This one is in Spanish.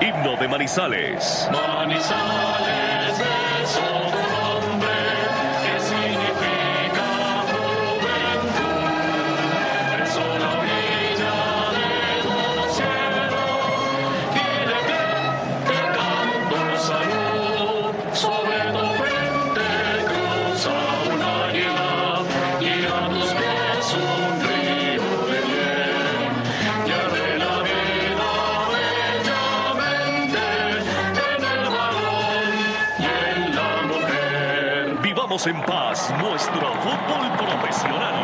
Himno de Manizales. Manizales. Dejamos en paz nuestro fútbol profesional.